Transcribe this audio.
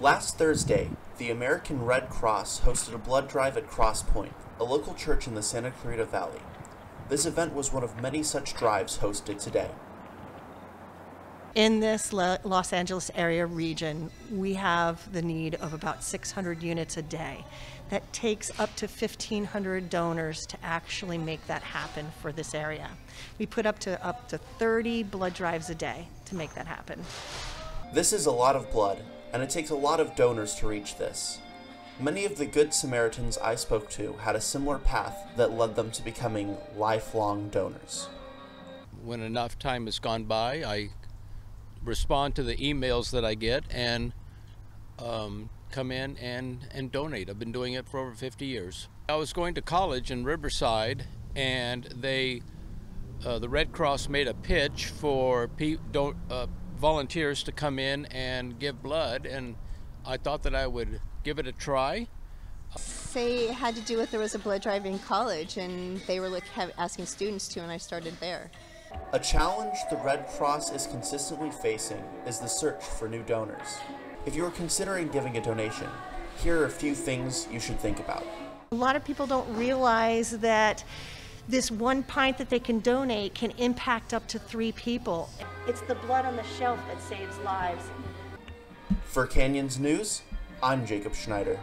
Last Thursday, the American Red Cross hosted a blood drive at Crosspoint, a local church in the Santa Clarita Valley. This event was one of many such drives hosted today. In this Los Angeles area region, we have the need of about 600 units a day. That takes up to 1,500 donors to actually make that happen for this area. We put up to up to 30 blood drives a day to make that happen. This is a lot of blood, and it takes a lot of donors to reach this. Many of the Good Samaritans I spoke to had a similar path that led them to becoming lifelong donors. When enough time has gone by, I respond to the emails that I get and um, come in and, and donate. I've been doing it for over 50 years. I was going to college in Riverside and they, uh, the Red Cross made a pitch for pe- don't, uh, volunteers to come in and give blood and I thought that I would give it a try. Say it had to do with there was a blood drive in college and they were like asking students to and I started there. A challenge the Red Cross is consistently facing is the search for new donors. If you are considering giving a donation, here are a few things you should think about. A lot of people don't realize that this one pint that they can donate can impact up to three people. It's the blood on the shelf that saves lives. For Canyons News, I'm Jacob Schneider.